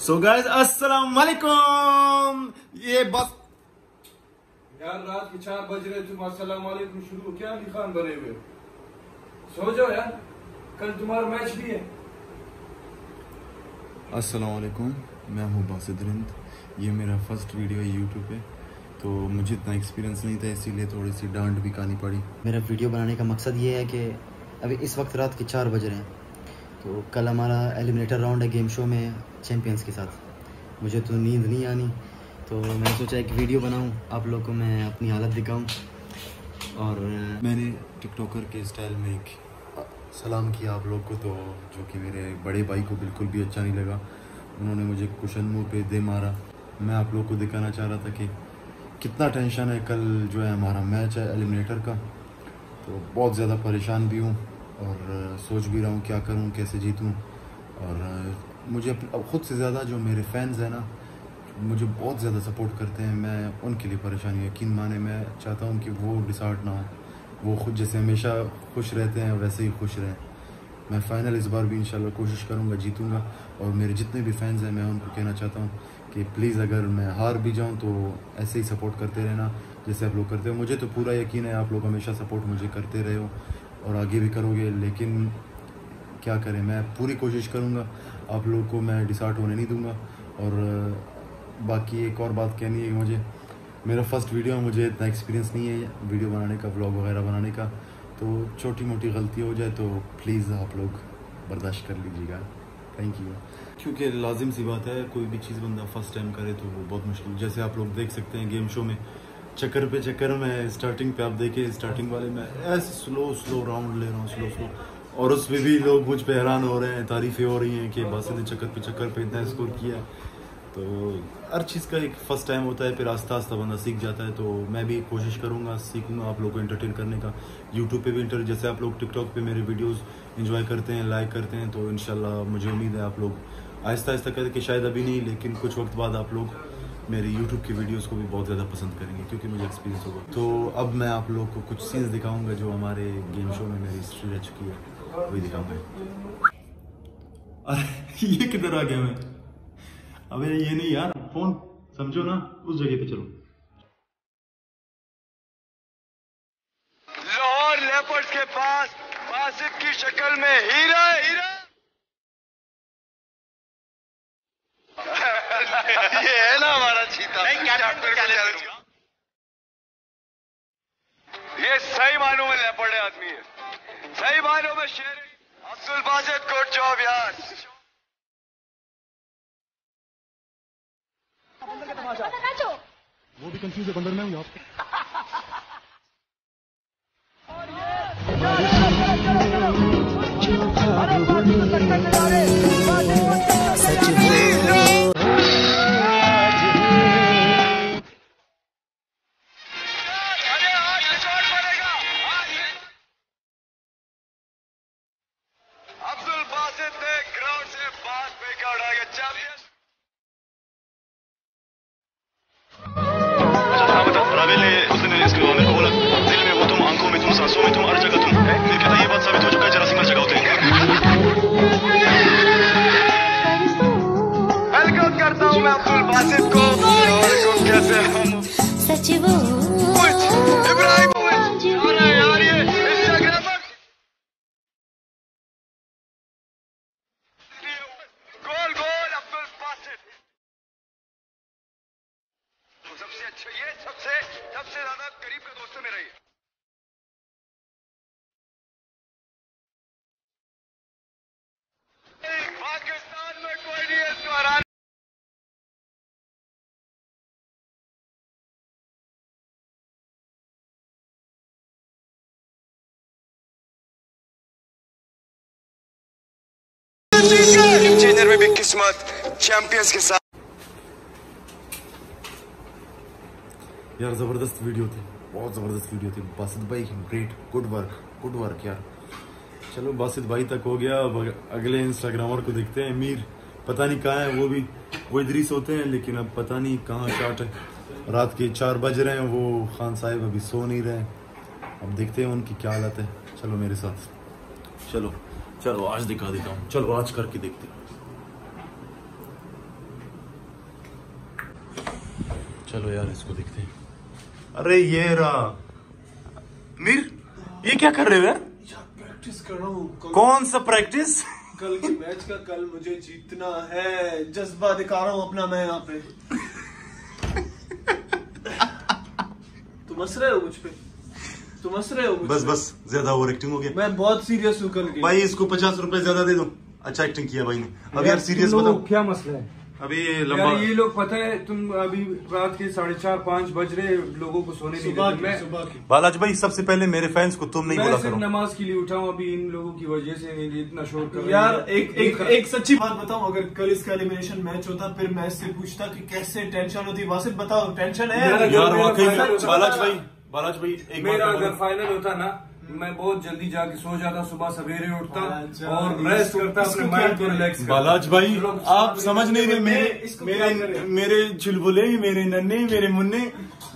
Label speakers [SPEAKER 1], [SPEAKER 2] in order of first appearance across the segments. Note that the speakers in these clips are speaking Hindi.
[SPEAKER 1] सो गाइस अस्सलाम वालेकुम ये बस
[SPEAKER 2] यार रात के चार बज रहे तुम अस्सलाम वालेकुम शुरू क्या निखान बने हुए सो जाओ यार कल तुम्हारा मैच भी है।
[SPEAKER 1] अस्सलाम वालेकुम मैं हूँ बासिद रिंद। ये मेरा फ़र्स्ट वीडियो है यूट्यूब पे तो मुझे इतना एक्सपीरियंस नहीं था इसीलिए थोड़ी सी डांट भी खानी पड़ी।
[SPEAKER 3] मेरा वीडियो बनाने का मकसद ये है कि अभी इस वक्त रात के चार बज रहे हैं तो कल हमारा एलिमिनेटर राउंड है गेम शो में। चैम्पियंस के साथ। मुझे तो नींद नहीं आनी तो मैंने सोचा एक वीडियो बनाऊँ, आप लोग को मैं अपनी हालत दिखाऊँ। और
[SPEAKER 1] मैंने टिकटॉकर के स्टाइल में एक सलाम किया आप लोग को तो जो कि मेरे बड़े भाई को बिल्कुल भी अच्छा नहीं लगा। उन्होंने मुझे कुशन मुँह पे दे मारा। मैं आप लोग को दिखाना चाह रहा था कि कितना टेंशन है कल जो है हमारा मैच है एलिमिनेटर का। तो बहुत ज़्यादा परेशान भी हूँ और सोच भी रहा हूँ क्या करूँ, कैसे जीतूँ। और मुझे अब खुद से ज़्यादा जो मेरे फैंस हैं ना, मुझे बहुत ज़्यादा सपोर्ट करते हैं। मैं उनके लिए परेशानी यकीन माने मैं चाहता हूँ कि वो डिसार्ट ना हो। वो खुद जैसे हमेशा खुश रहते हैं, वैसे ही खुश रहें। मैं फ़ाइनल इस बार भी इंशाल्लाह कोशिश करूँगा, जीतूँगा। और मेरे जितने भी फैंस हैं, मैं उनको कहना चाहता हूँ कि प्लीज़ अगर मैं हार भी जाऊँ तो ऐसे ही सपोर्ट करते रहना। जैसे आप लोग करते हो। मुझे तो पूरा यकीन है, आप लोग हमेशा सपोर्ट मुझे करते रहे हो और आगे भी करोगे। लेकिन क्या करें? मैं पूरी कोशिश करूँगा। आप लोग को मैं डिसार्ट होने नहीं दूँगा। और बाकी एक और बात कहनी है मुझे, मेरा फ़र्स्ट वीडियो है, मुझे इतना एक्सपीरियंस नहीं है वीडियो बनाने का ब्लॉग वगैरह बनाने का। तो छोटी मोटी गलती हो जाए तो प्लीज़ आप लोग बर्दाश्त कर लीजिएगा। थैंक यू क्योंकि लाजिम सी बात है, कोई भी चीज़ बंदा फ़र्स्ट टाइम करे तो वो बहुत मुश्किल। जैसे आप लोग देख सकते हैं गेम शो में, चक्कर पे चक्कर में स्टार्टिंग पे आप देखे स्टार्टिंग वाले में ऐसे स्लो स्लो राउंड ले रहा हूँ स्लो स्लो और उस पर भी लोग मुझ पे हैरान हो रहे हैं, तारीफ़ें हो रही हैं कि बासित ने चक्कर पे चक्कर पे इतना स्कोर किया तो हर चीज़ का एक फ़र्स्ट टाइम होता है, फिर आस्ता आस्ता बंदा सीख जाता है। तो मैं भी कोशिश करूँगा, सीखूँगा आप लोग को एंटरटेन करने का। यूट्यूब पे भी इंटर जैसे आप लोग टिकटॉक पे मेरे वीडियोस एंजॉय करते हैं लाइक करते हैं तो इनशाला मुझे उम्मीद है आप लोग आहिस्ता आहिस्ता करके शायद अभी नहीं, लेकिन कुछ वक्त बाद आप लोग मेरे यूट्यूब की वीडियोस को भी बहुत ज़्यादा पसंद करेंगे, क्योंकि मुझे एक्सपीरियंस होगा। तो अब मैं आप लोग को कुछ सीन्स दिखाऊँगा जो हमारे गेम शो में मेरी हिस्ट्री रह चुकी है। वही दिखाऊँगा। ये किधर आ गया मैं? अबे, ये नहीं यार फ़ोन समझो ना, उस जगह पे चलो।
[SPEAKER 4] लाहौर लेपर्ड्स के पास बासित की शक्ल में हीरा हीरा।
[SPEAKER 5] वो भी कंफ्यूज है बंदर में हूँ आप
[SPEAKER 4] किस्मत चैंपियंस के साथ।
[SPEAKER 1] यार, ज़बरदस्त वीडियो थी। बहुत ज़बरदस्त वीडियो थी। बासित भाई great good work good work यार। चलो, बासित भाई तक हो गया। अब अगले इंस्टाग्रामर को देखते हैं। मीर पता नहीं कहाँ है, वो भी, वो इधर ही सोते हैं, लेकिन अब पता नहीं कहाँ स्टार्ट है। रात के चार बज रहे हैं, वो खान साहिब अभी सो नहीं रहे अब देखते हैं उनकी क्या हालत है। चलो मेरे साथ। चलो चलो, आज दिखा देता हूँ। चलो, आज करके देखते हैं। चलो यार इसको देखते हैं। अरे ये रहा। मीर ये क्या कर रहे हो यार?
[SPEAKER 6] प्रैक्टिस कर रहा हूँ।
[SPEAKER 1] कौन सा प्रैक्टिस
[SPEAKER 6] कल के मैच का कल मुझे जीतना है। जज्बा दिखा रहा हूँ अपना मैं यहाँ पे। तुम हंस रहे हो मुझ पे? तुम हंस रहे हो मुझ
[SPEAKER 1] बस
[SPEAKER 6] पे?
[SPEAKER 1] बस ज़्यादा ओवर एक्टिंग हो गया।
[SPEAKER 6] मैं बहुत सीरियस हूँ कल के
[SPEAKER 1] भाई इसको पचास रुपए ज़्यादा दे दो। अच्छा एक्टिंग किया भाई ने। अब यार सीरियस बताओ।
[SPEAKER 2] क्या मसला है?
[SPEAKER 1] अभी ये लंबा
[SPEAKER 2] यार ये लोग पता है तुम अभी रात के साढ़े चार पाँच बज रहे लोगों को सोने नहीं
[SPEAKER 6] सुबह
[SPEAKER 2] देते।
[SPEAKER 1] बालाज भाई सबसे पहले मेरे फैंस को तुम नहीं बोला करो।
[SPEAKER 2] नमाज़ के लिए उठा हूँ अभी इन लोगों की वजह से इतना शोर कर
[SPEAKER 6] यार एक एक एक सच्ची बात बताऊँ अगर कल इसका एलिमिनेशन मैच होता फिर मैं इससे पूछता कि कैसे टेंशन होती। वासिफ बताओ टेंशन है?
[SPEAKER 2] यार,
[SPEAKER 1] वाकई बालाज भाई बालाज भाई एक
[SPEAKER 2] मेरा अगर फाइनल होता ना मैं बहुत जल्दी जाके सो जाता सुबह सवेरे उठता
[SPEAKER 6] अच्छा,
[SPEAKER 2] और रेस्ट करता अपने माइंड को रिलैक्स
[SPEAKER 1] बालाज भाई आप समझ नहीं रहे मेरे मेरे? मेरे चुलबुले मेरे नन्हे मेरे मुन्ने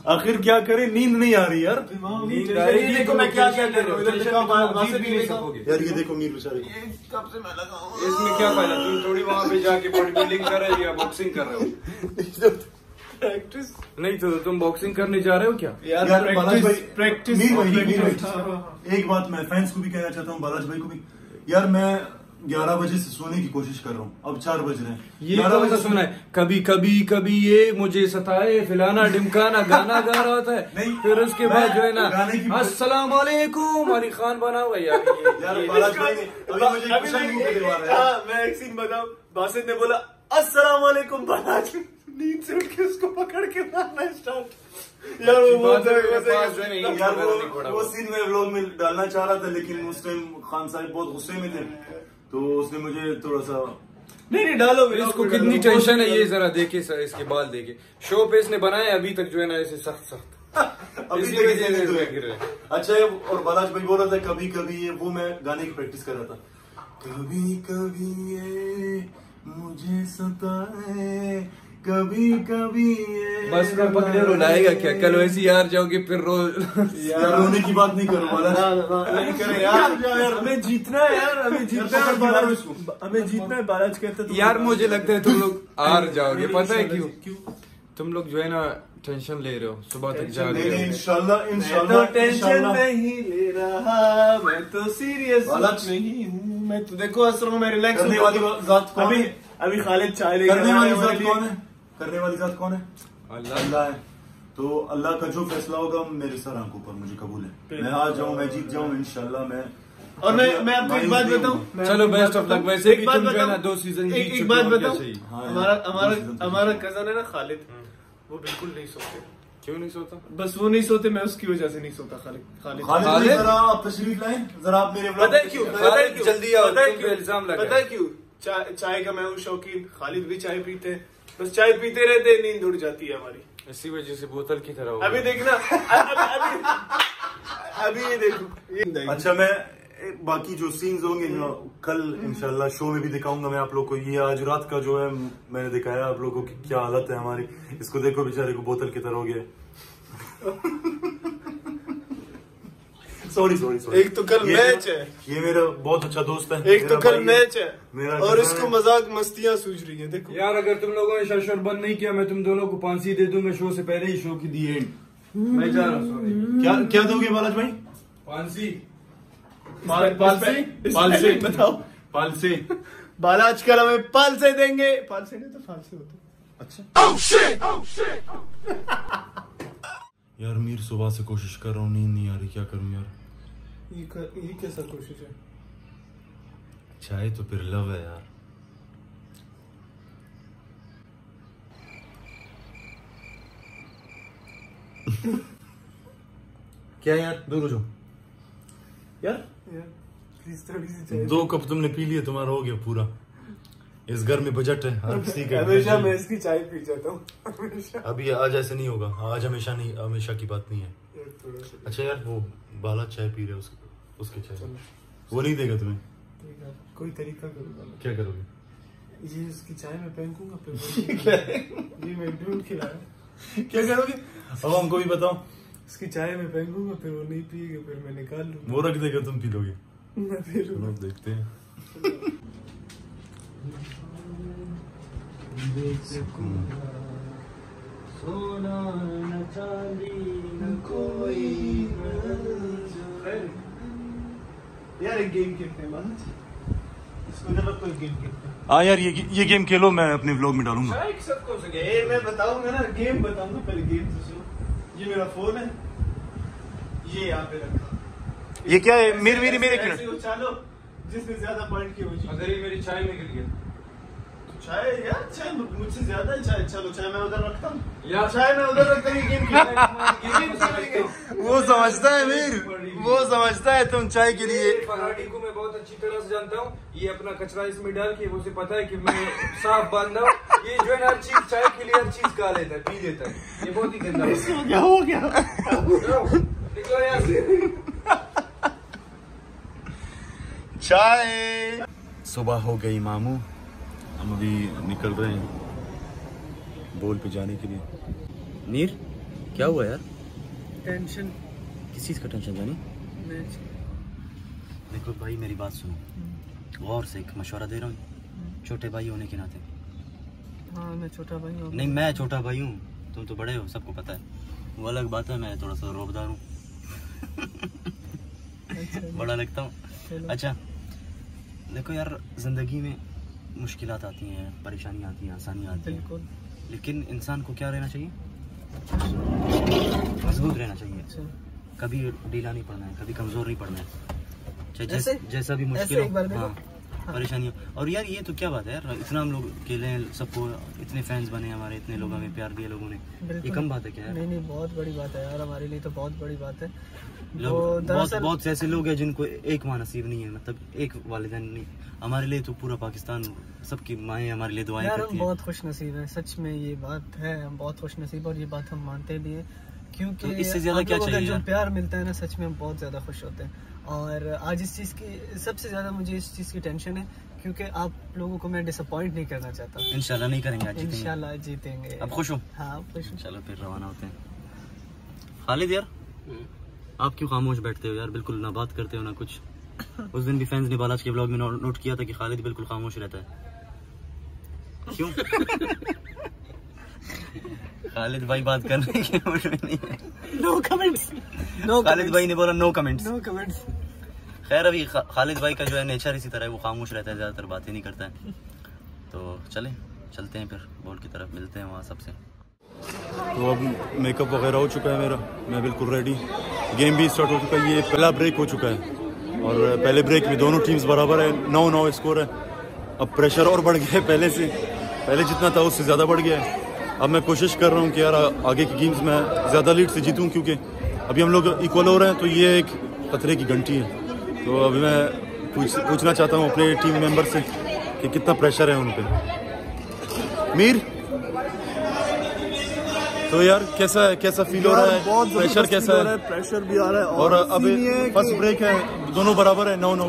[SPEAKER 1] आखिर क्या करे? नींद नहीं आ रही यार।
[SPEAKER 2] नींद
[SPEAKER 6] देखो मैं क्या क्या कर? रहा हूँ?
[SPEAKER 1] यार ये देखो मीर बेचारे।
[SPEAKER 6] कब से मैं लगा
[SPEAKER 2] इसमें क्या फ़ायदा? तुम थोड़ी वहाँ पे जाके बॉडी बिल्डिंग कर रहे हो या बॉक्सिंग कर रहे हो?
[SPEAKER 6] प्रैक्टिस
[SPEAKER 2] नहीं तो तुम बॉक्सिंग करने जा रहे हो क्या?
[SPEAKER 6] यार
[SPEAKER 1] यार भाई
[SPEAKER 6] प्रैक्टिस प्रैक्टिस
[SPEAKER 1] मीर भाई, मीर भाई, एक बात मैं फैंस को भी कहना चाहता हूँ बालाज भाई को भी। यार मैं ग्यारह बजे से सोने की कोशिश कर रहा हूँ अब चार बज रहे हैं।
[SPEAKER 2] ये
[SPEAKER 1] 11
[SPEAKER 2] कौन सा
[SPEAKER 1] बजे
[SPEAKER 2] सुना है? कभी कभी कभी ये मुझे सताए फिलाना डिमकाना गाना गा रहा था
[SPEAKER 1] नहीं,
[SPEAKER 2] फिर उसके बाद जो है ना अस्सलाम वालेकुम अली खान बना हुआ यार
[SPEAKER 1] यार बालाज भाई ने अभी मुझे
[SPEAKER 6] मैं-
[SPEAKER 1] मुँह पे दिलवा रहा है।
[SPEAKER 6] हाँ, मैं एक सीन बताऊँ। बासित ने बोला अस्सलाम वालेकुम बालाज। नींद से उठ के उसको पकड़ के मारना स्टार्ट यार वो
[SPEAKER 2] मेरे ना,
[SPEAKER 6] यार
[SPEAKER 1] वो वो सीन मैं व्लॉग में डालना चाह रहा था लेकिन उस टाइम खान साहब बहुत गुस्से में थे। तो उसने मुझे थोड़ा सा
[SPEAKER 6] नहीं नहीं डालो
[SPEAKER 2] इसको कितनी टेंशन है ये जरा देखे सर इसके बाल देखे। शो पे इसने बनाया अभी तक जो है ना इसे सख्त सख्त।
[SPEAKER 1] अभी तक अच्छा और बालाज भाई बोल रहा था कभी कभी ये वो मैं गाने की प्रैक्टिस कर रहा था। कभी कभी ये मुझे सताए कभी कभी
[SPEAKER 2] बस कर पकड़े रुलाएगा क्या? कल वैसे ही हार जाओगे फिर रो
[SPEAKER 1] यार रोने की बात नहीं करो बालाज
[SPEAKER 6] नहीं करे यार। हमें जीतना है यार हमें जीतना है
[SPEAKER 1] मारो
[SPEAKER 6] बालाज हमें जीतना है बालाज कहते तो
[SPEAKER 2] यार मुझे लगता है तुम लोग हार जाओगे। पता है क्यों?
[SPEAKER 6] क्यों?
[SPEAKER 2] तुम लोग जो है ना टेंशन ले रहे हो सुबह तक
[SPEAKER 1] जा
[SPEAKER 2] रहे हो।
[SPEAKER 1] इंशाल्लाह
[SPEAKER 6] मैं तो
[SPEAKER 1] इंशाल्लाह
[SPEAKER 6] टेंशन नहीं ले रहा मैं तो सीरियस। नहीं हूँ। मैं तो देखो असर में रिलैक्स
[SPEAKER 1] करने वाली जात कौन
[SPEAKER 6] अभी
[SPEAKER 1] है?
[SPEAKER 6] अभी खालिद चाय लेकर
[SPEAKER 1] करने
[SPEAKER 6] आया
[SPEAKER 1] वाली जात कौन है? करने वाली जात कौन है?
[SPEAKER 2] अल्लाह।
[SPEAKER 1] अल्लाह है। तो अल्लाह का जो फैसला होगा मेरे सर आँखों पर मुझे कबूल है। मैं आ जाऊँ मैं जीत जाऊँ इंशाल्लाह मैं
[SPEAKER 6] और मैं मैं आपको एक बात बताऊँ?
[SPEAKER 2] चलो बेस्ट ऑफ़ लक वैसे
[SPEAKER 6] एक बात
[SPEAKER 2] है
[SPEAKER 6] बताऊँ?
[SPEAKER 2] दो सीज़न
[SPEAKER 6] एक एक बात बताऊँ?
[SPEAKER 1] हाँ
[SPEAKER 6] हमारा हमारा हमारा कज़न है ना खालिद। वो बिल्कुल नहीं सोते।
[SPEAKER 2] क्यों नहीं सोता?
[SPEAKER 6] बस वो नहीं सोते मैं उसकी वजह से नहीं सोता खालिद खालिद।
[SPEAKER 1] खालिद? जरा आप तशरीफ़ लाएँ जरा आप मेरे
[SPEAKER 6] पता है क्यों? पता है क्यों
[SPEAKER 2] जल्दी आओ,
[SPEAKER 6] पता है क्यों?
[SPEAKER 2] इल्ज़ाम लगाए।
[SPEAKER 6] पता है क्यों? चाय चाय का मैं हूँ शौकीन खालिद भी चाय पीते हैं। बस चाय पीते रहते नींद उड़ जाती है हमारी।
[SPEAKER 2] इसी वजह से बोतल की तरह
[SPEAKER 6] अभी देखना अभी अभी अभी ये देखो
[SPEAKER 1] अच्छा मैं बाकी जो सीन्स होंगे ना कल इंशाल्लाह शो में भी दिखाऊँगा मैं आप लोग को। ये आज रात का जो है मैंने दिखाया आप लोगों को क्या हालत है हमारी। इसको देखो बेचारे को बोतल की तरह हो गया। सॉरी सॉरी सॉरी
[SPEAKER 6] एक तो कल मैच है।
[SPEAKER 1] ये मेरा बहुत अच्छा दोस्त है
[SPEAKER 6] एक तो कल मैच है।
[SPEAKER 1] मेरा
[SPEAKER 6] और इसको मज़ाक मस्तियाँ सूझ रही है देखो।
[SPEAKER 2] यार अगर तुम लोगों ने शशर बंद नहीं किया मैं तुम दोनों को फांसी दे दूँगा शो से पहले ही शो की दी एंड मैं जा रहा हूँ
[SPEAKER 1] क्या क्या दोगे बालाज भाई?
[SPEAKER 2] फांसी।
[SPEAKER 6] पाल पाल से
[SPEAKER 1] पाल से
[SPEAKER 6] बताओ।
[SPEAKER 1] पाल से
[SPEAKER 6] बाला आजकल हमें पाल से देंगे। पाल से नहीं तो फाल से होते
[SPEAKER 1] यार मीर सुबह से कोशिश कर रहा हूँ नींद नहीं आ रही क्या करूँ यार?
[SPEAKER 6] ये कर, ये कैसा कोशिश है?
[SPEAKER 1] चाहे तो फिर लव है यार। क्या यार? दूर हो जाओ। यार?
[SPEAKER 6] प्लीज़ थोड़ी सी चाय
[SPEAKER 1] दो कप तुमने पी लिए तुम्हारा हो गया पूरा। इस घर में बजट है हर किसी का
[SPEAKER 6] हमेशा मैं। इसकी चाय पी जाता हूँ
[SPEAKER 1] अभी आज ऐसे नहीं होगा आज हमेशा नहीं हमेशा की बात नहीं है। अच्छा यार वो बाला चाय पी रहे उसके उसके चाय वो नहीं देगा तुम्हें?
[SPEAKER 6] कोई तरीका करूँगा
[SPEAKER 1] क्या करोगे?
[SPEAKER 6] ये इसकी चाय में फेंकूँगा फिर ये मैं खिलाया
[SPEAKER 1] क्या करोगे? अब हमको भी बताओ।
[SPEAKER 6] इसकी चाय में फेंकूँगा फिर वो नहीं पिएगा फिर मैं निकाल लूँगा।
[SPEAKER 1] वो रख देगा तुम पी लोगे
[SPEAKER 6] मैं पी लूँगा
[SPEAKER 1] देखते हैं।
[SPEAKER 6] सोना न चांदी यार एक गेम खेलते हैं बात इसको इधर रखो एक गेम खेलते हैं।
[SPEAKER 1] यार ये ये गेम खेलो मैं अपने व्लॉग में डालूँगा।
[SPEAKER 6] ए मैं बताऊँगा ना गेम बताऊँगा पहले गेम से ये मेरा फ़ोन है। ये यहाँ पे रखा।
[SPEAKER 1] ये क्या है? मेरे मेरे मेरे
[SPEAKER 6] उछालो जिसने ज़्यादा पॉइंट किए
[SPEAKER 2] अगर ये मेरी चाय में गिर गया।
[SPEAKER 6] चाय यार चाय मुझसे ज़्यादा चाय। चलो चाय मैं उधर रखता हूँ।
[SPEAKER 2] यार
[SPEAKER 6] चाय मैं उधर रखता हूँ गेम
[SPEAKER 2] गेम
[SPEAKER 6] खेलेंगे
[SPEAKER 1] वो समझता है मीर वो समझता है तुम चाय के लिए।
[SPEAKER 2] फराडी को मैं बहुत अच्छी तरह से जानता हूँ। ये अपना कचरा इसमें डाल के उसे पता है कि मैं साफ़ बांधा हूँ। ये जो है हर चीज़ चाय के लिए हर चीज़ खा लेता है पी लेता है। ये बहुत ही गंदा है।
[SPEAKER 6] क्या हो गया?
[SPEAKER 2] निकलो यहाँ से।
[SPEAKER 1] चाय। सुबह हो गई मामू। हम अभी निकल रहे हैं बोल पे जाने के लिए।
[SPEAKER 3] मीर क्या हुआ यार?
[SPEAKER 6] टेंशन
[SPEAKER 3] किस चीज़ का टेंशन जानी देखो भाई मेरी बात सुनो। गौर से एक मशवरा दे रहा हूँ। छोटे भाई होने के नाते।
[SPEAKER 6] हाँ मैं छोटा भाई हूँ।
[SPEAKER 3] नहीं मैं छोटा भाई हूँ। तुम तो बड़े हो सबको पता है। वो अलग बात है मैं थोड़ा सा रोबदार हूँ। बड़ा लगता हूँ। अच्छा देखो यार ज़िंदगी में मुश्किलात आती हैं परेशानियाँ आती हैं आसानी आती है।
[SPEAKER 6] बिल्कुल।
[SPEAKER 3] लेकिन इंसान को क्या रहना चाहिए? मज़बूत रहना चाहिए।
[SPEAKER 6] अच्छा।
[SPEAKER 3] कभी ढीला नहीं पड़ना है कभी कमज़ोर नहीं पड़ना है। चाहे जैस, जैसा भी मुश्किल हो हाँ। परेशानियों और यार ये तो क्या बात है यार इतना हम लोग खेले हैं सबको इतने फैंस बने हमारे इतने लोग हमें प्यार दिया लोगों ने। ये कम बात है क्या यार?
[SPEAKER 6] नहीं नहीं बहुत बड़ी बात है यार हमारे लिए तो बहुत बड़ी बात है।
[SPEAKER 3] लोग बहुत
[SPEAKER 6] दरअसल
[SPEAKER 3] बहुत से ऐसे लोग हैं जिनको एक माँ नसीब नहीं है मतलब एक वालिदैन नहीं। हमारे लिए तो पूरा पाकिस्तान सबकी माएँ हमारे लिए दुआएँ
[SPEAKER 6] यार हम बहुत खुश नसीब हैं सच में ये बात है हम बहुत खुश नसीब और ये बात हम मानते भी हैं। क्योंकि
[SPEAKER 3] तो इससे ज़्यादा क्या चाहिए
[SPEAKER 6] जो प्यार मिलता है ना सच में हम बहुत ज़्यादा खुश होते हैं। और आज इस चीज़ की सबसे ज़्यादा मुझे इस चीज़ की टेंशन है क्योंकि आप लोगों को मैं डिसअपॉइंट नहीं करना चाहता।
[SPEAKER 3] इंशाल्लाह नहीं करेंगे आज जीतेंगे।
[SPEAKER 6] इंशाल्लाह जीतेंगे।
[SPEAKER 3] अब खुश हो?
[SPEAKER 6] हाँ खुश हूँ।
[SPEAKER 3] चलो फिर रवाना होते हैं। खालिद यार आप क्यों खामोश बैठते हो यार? बिल्कुल ना बात करते हो ना कुछ। उस दिन भी फैंस ने बालाज के ब्लॉग में नो- नोट किया था कि खालिद बिल्कुल खामोश रहता है। क्यों? खालिद भाई बात करने के मूड में नहीं है।
[SPEAKER 6] नो कमेंट्स नो
[SPEAKER 3] खालिद भाई ने बोला नो कमेंट्स
[SPEAKER 6] नो कमेंट्स
[SPEAKER 3] खैर अभी खालिद भाई का जो है नेचर इसी तरह है वो खामोश रहता है ज़्यादातर बातें नहीं करता है। तो चले चलते हैं फिर बॉल की तरफ़ मिलते हैं वहाँ सबसे।
[SPEAKER 1] तो अब मेकअप वगैरह हो चुका है मेरा मैं बिल्कुल रेडी गेम भी स्टार्ट हो चुका है ये पहला ब्रेक हो चुका है। और पहले ब्रेक में दोनों टीम्स बराबर है नौ नौ स्कोर है। अब प्रेशर और बढ़ गया है पहले से पहले जितना था उससे ज़्यादा बढ़ गया है। अब मैं कोशिश कर रहा हूँ कि यार आगे की गेम्स में ज़्यादा लीड से जीतूँ क्योंकि अभी हम लोग इक्वल हो रहे हैं तो ये एक खतरे की घंटी है। तो अभी मैं पूछ पूछना चाहता हूँ अपने टीम मेंबर से कि कितना प्रेशर है उन पर मीर? तो यार कैसा है कैसा फील हो रहा है? प्रेशर कैसा है
[SPEAKER 6] प्रेशर भी आ रहा है
[SPEAKER 1] और और अभी फ़र्स्ट ब्रेक है दोनों बराबर है नौ नौ।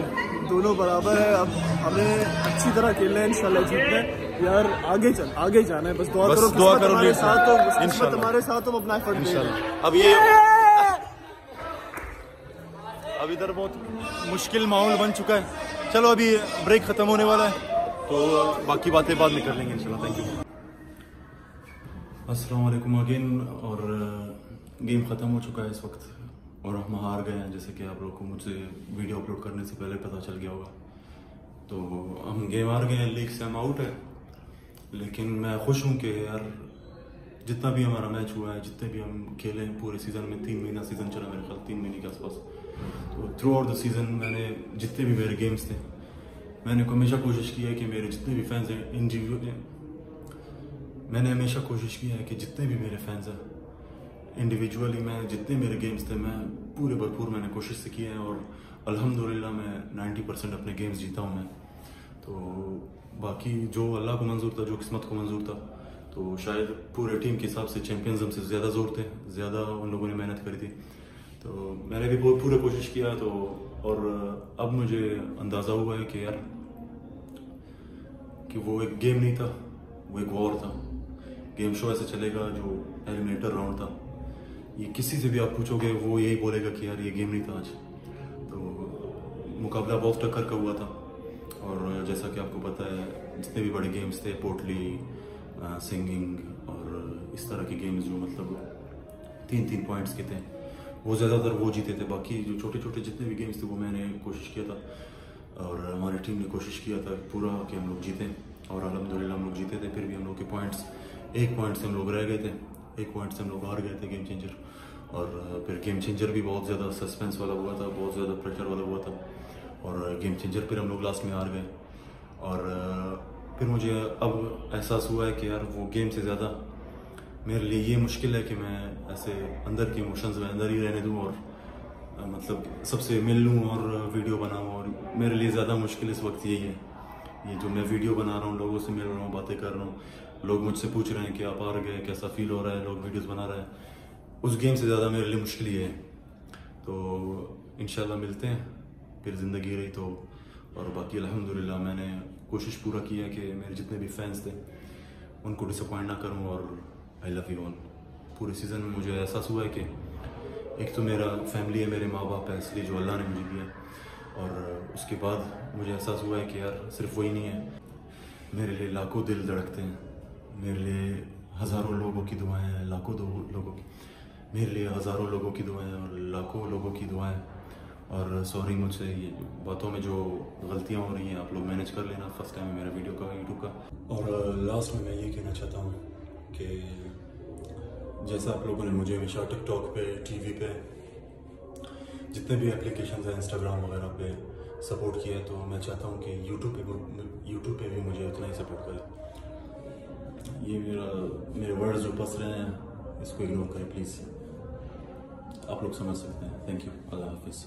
[SPEAKER 6] दोनों बराबर है अब हमें अच्छी तरह खेलना है इंशाल्लाह जीतना यार आगे चल आगे जाना है बस दुआ
[SPEAKER 1] बस
[SPEAKER 6] करो
[SPEAKER 1] दुआ करो लेट
[SPEAKER 6] साथ हो
[SPEAKER 1] इंशाल्लाह।
[SPEAKER 6] हमारे साथ हो हम अपना एफर्ट दें
[SPEAKER 1] इंशाल्लाह। अब ये अब इधर बहुत मुश्किल माहौल बन चुका है। चलो अभी ब्रेक खत्म होने वाला है तो बाकी बातें बाद में कर लेंगे इंशाल्लाह। थैंक यू अस्सलाम वालेकुम अगेन और गेम ख़त्म हो चुका है इस वक्त और हम हार गए हैं। जैसे कि आप लोग को मुझसे वीडियो अपलोड करने से पहले पता चल गया होगा। तो हम गेम हार गए हैं लीग से हम आउट है। लेकिन मैं खुश हूँ कि यार, जितना भी हमारा मैच हुआ है, जितने भी हम खेले हैं पूरे सीज़न में, तीन महीना सीज़न चला मेरे ख्याल, तीन महीने के आसपास। तो थ्रू आउट द सीज़न मैंने जितने भी मेरे गेम्स थे, मैंने हमेशा कोशिश की है कि मेरे जितने भी फैंस हैं इंडिविजुअल हैं मैंने हमेशा कोशिश की है कि जितने भी मेरे फैंस हैं इंडिविजुअली मैं जितने मेरे गेम्स थे, मैं पूरे भरपूर मैंने कोशिश से किए हैं और अल्हम्दुलिल्लाह मैं 90 परसेंट अपने गेम्स जीता हूँ मैं। तो बाकी जो अल्लाह को मंजूर था, जो किस्मत को मंजूर था तो शायद पूरे टीम के हिसाब से चैंपियंस हमसे ज़्यादा ज़ोर थे, ज़्यादा उन लोगों ने मेहनत करी थी। तो मैंने भी बहुत पूरे कोशिश किया तो और अब मुझे अंदाज़ा हुआ है कि यार, कि वो एक गेम नहीं था, वो एक वॉर था। गेम शो ऐसे चलेगा जो एलिमिनेटर राउंड था। ये किसी से भी आप पूछोगे, वो यही बोलेगा कि यार ये गेम नहीं था आज। तो मुकाबला बहुत टक्कर का हुआ था। और जैसा कि आपको पता है, जितने भी बड़े गेम्स थे पोटली सिंगिंग और इस तरह के गेम्स जो मतलब तीन तीन पॉइंट्स के थे, वो ज़्यादातर वो जीते थे। बाकी जो छोटे छोटे जितने भी गेम्स थे, वो मैंने कोशिश किया था और हमारी टीम ने कोशिश किया था पूरा कि हम लोग जीतें और अलहमदिल्ला हम लोग जीते थे। फिर भी हम लोग के पॉइंट्स एक पॉइंट से हम लोग रह गए थे, एक पॉइंट से हम लोग हार गए थे गेम चेंजर और फिर गेम चेंजर भी बहुत ज़्यादा सस्पेंस वाला हुआ था, बहुत ज़्यादा प्रेशर वाला हुआ था। और गेम चेंजर फिर हम लोग लास्ट में हार गए। और फिर मुझे अब एहसास हुआ है कि यार वो गेम से ज़्यादा मेरे लिए ये मुश्किल है कि मैं ऐसे अंदर के इमोशंस में अंदर ही रहने दूँ और मतलब सबसे मिल लूँ और वीडियो बनाऊँ। और मेरे लिए ज़्यादा मुश्किल इस वक्त यही है। ये जो मैं वीडियो बना रहा हूँ, लोगों से मिल रहा हूँ, बातें कर रहा हूँ, लोग मुझसे पूछ रहे हैं कि आप आ गए, कैसा फील हो रहा है, लोग वीडियोस बना रहे हैं। उस गेम से ज़्यादा मेरे लिए मुश्किल ये है। तो इन मिलते हैं। फिर ज़िंदगी रही तो और बाकी अलहमदिल्ला मैंने कोशिश पूरा किया कि मेरे जितने भी फैंस थे, उनको डिसअपॉइंट ना करूँ और आई लव यू ऑल पूरे सीज़न में मुझे एहसास हुआ है कि एक तो मेरा फैमिली है, मेरे माँ बाप है, इसलिए जो अल्लाह ने मुझे दिया और उसके बाद मुझे एहसास हुआ है कि यार, सिर्फ़ वही नहीं है। मेरे लिए लाखों दिल धड़कते हैं। मेरे लिए हज़ारों लोगों की दुआएँ हैं, लाखों लोगों की। मेरे लिए हज़ारों लोगों की दुआएँ और लाखों लोगों की दुआएँ और सॉरी मुझसे ये बातों में जो गलतियाँ हो रही हैं, आप लोग मैनेज कर लेना। फ़र्स्ट टाइम है मेरा वीडियो का यूट्यूब का। और लास्ट में मैं ये कहना चाहता हूँ कि जैसा आप लोगों ने मुझे हमेशा टिकटॉक पे टीवी पे, जितने भी एप्लीकेशन हैं इंस्टाग्राम वगैरह पे सपोर्ट किया तो मैं चाहता हूँ कि यूट्यूब पे यूट्यूब पे भी मुझे उतना ही सपोर्ट करें। ये मेरा, मेरे वर्ड्स जो पस रहे हैं, इसको इग्नोर करें प्लीज़ आप लोग समझ सकते हैं। थैंक यू अल्लाह हाफिज़।